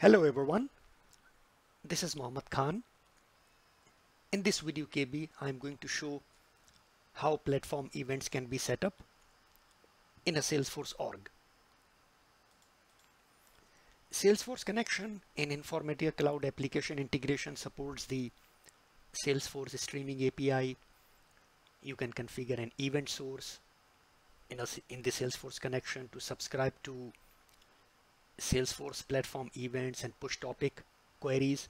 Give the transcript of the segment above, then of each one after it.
Hello everyone, this is Mohammad Khan. In this video KB, I'm going to show how platform events can be set up in a Salesforce org. Salesforce Connection in Informatica Cloud Application Integration supports the Salesforce Streaming API. You can configure an event source in, a, in the Salesforce Connection to subscribe to Salesforce platform events and push topic queries.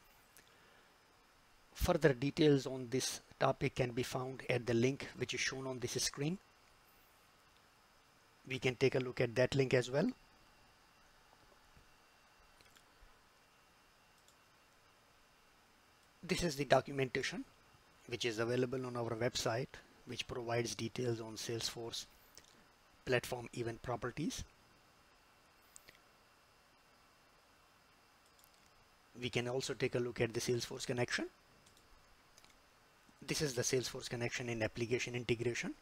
Further details on this topic can be found at the link which is shown on this screen. We can take a look at that link as well. This is the documentation which is available on our website which provides details on Salesforce platform event properties. We can also take a look at the Salesforce connection. This is the Salesforce connection in application integration.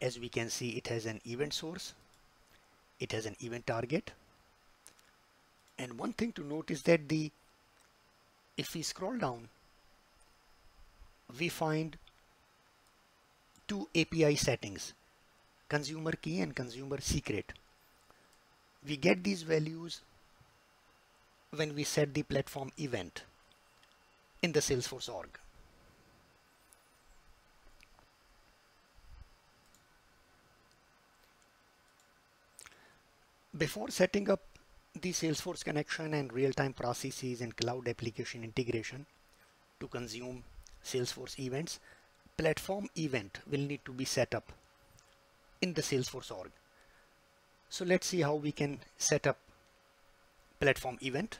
As we can see, it has an event source. It has an event target. And one thing to note is that the if we scroll down, we find two API settings, consumer key and consumer secret. We get these values when we set the platform event in the Salesforce org. Before setting up the Salesforce connection and real-time processes and cloud application integration to consume Salesforce events, platform event will need to be set up in the Salesforce org. So let's see how we can set up platform event.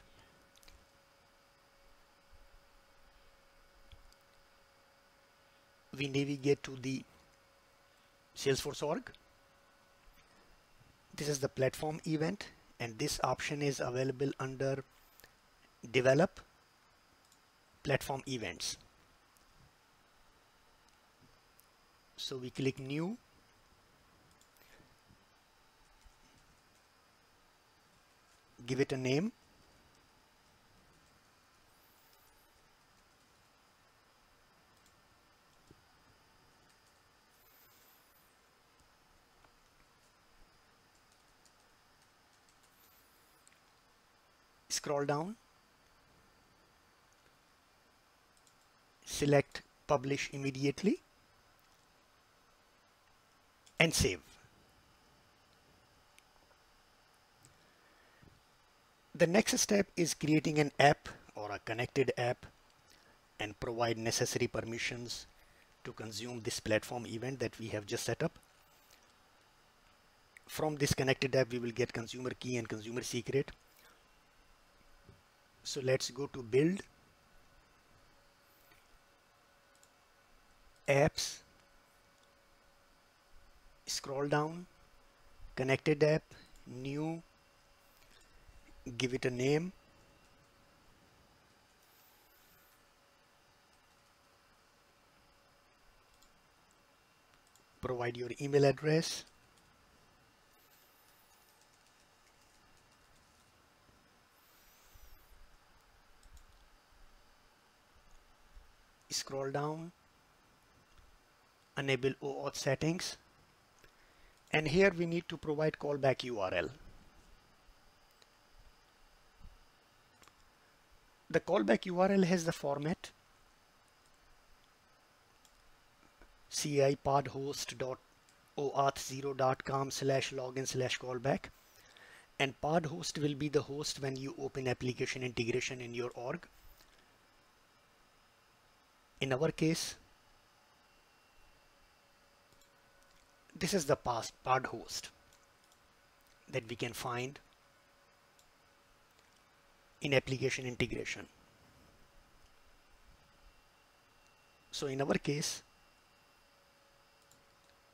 We navigate to the Salesforce org. This is the platform event and this option is available under develop platform events. So we click new give it a name scroll down select publish immediately and save The next step is creating an app or a connected app and provide necessary permissions to consume this platform event that we have just set up. From this connected app, we will get consumer key and consumer secret. So let's go to build. Apps, scroll down, connected app, new. Give it a name. Provide your email address scroll down enable OAuth settings and here we need to provide callback URL the callback URL has the format cipodhost.oauth0.com slash login slash callback and podhost will be the host when you open application integration in your org. In our case, this is the past pod host that we can find in application integration. So in our case,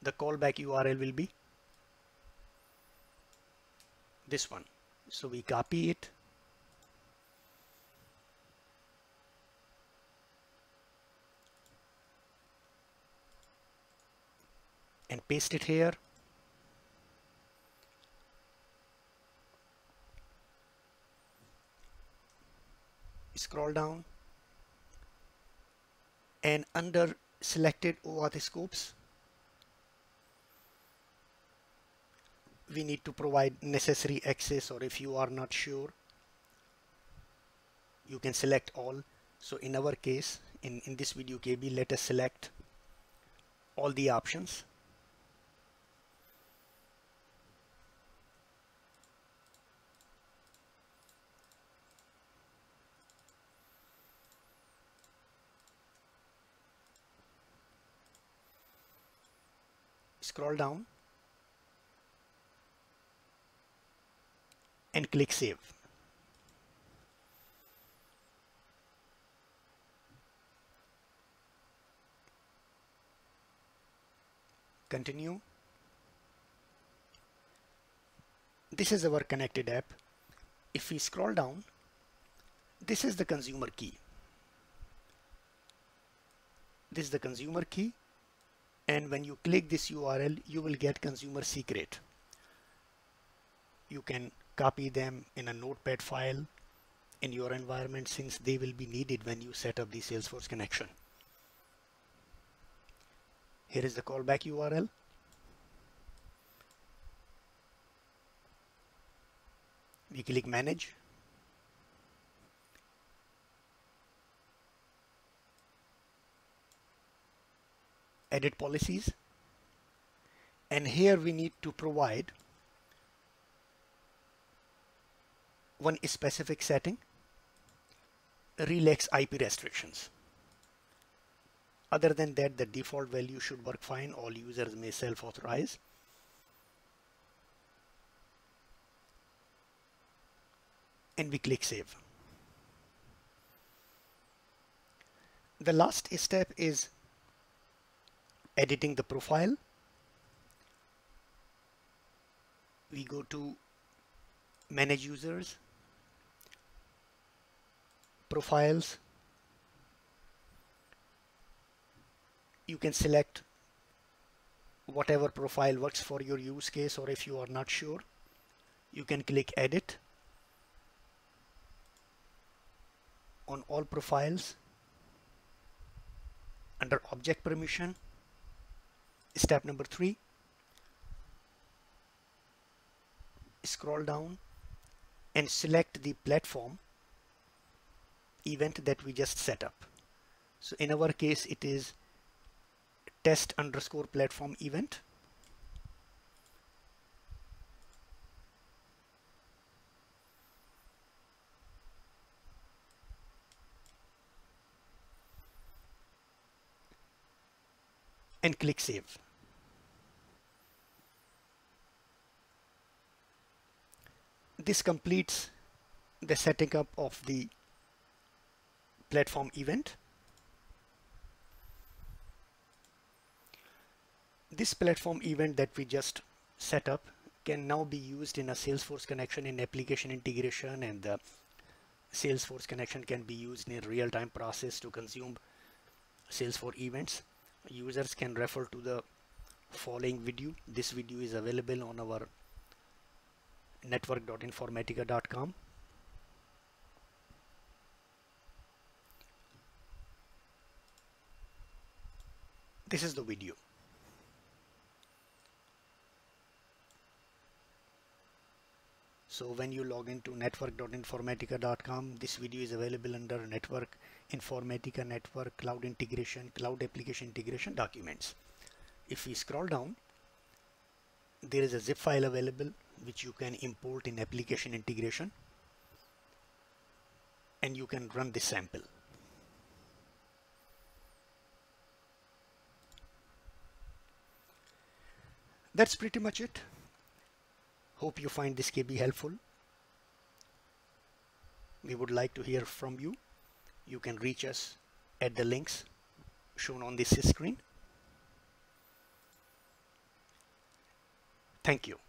the callback URL will be this one. So we copy it and paste it here. Scroll down. And under selected OAuth scopes we need to provide necessary access or if you are not sure you can select all. So in our case in in this video KB let us select all the options scroll down and click save. Continue. This is our connected app. If we scroll down, this is the consumer key. This is the consumer key and when you click this URL you will get consumer secret. You can copy them in a notepad file in your environment since they will be needed when you set up the Salesforce connection. Here is the callback URL we click manage edit policies. And here we need to provide one specific setting relax IP restrictions. Other than that the default value should work fine. All users may self-authorize. And we click save. The last step is editing the profile. We go to manage users profiles. You can select whatever profile works for your use case or if you are not sure. You can click edit on all profiles under object permission step number three. Scroll down and select the platform event that we just set up. So in our case it is test underscore platform event and click save this completes the setting up of the platform event. This platform event that we just set up can now be used in a Salesforce connection in application integration and the Salesforce connection can be used in a real-time process to consume Salesforce events. Users can refer to the following video. This video is available on our network.informatica.com. This is the video. So when you log into network.informatica.com, this video is available under Network Informatica Network Cloud Integration, Cloud Application Integration Documents. If we scroll down, there is a zip file available which you can import in application integration and you can run this sample. That's pretty much it. Hope you find this KB helpful. We would like to hear from you. You can reach us at the links shown on this screen. Thank you.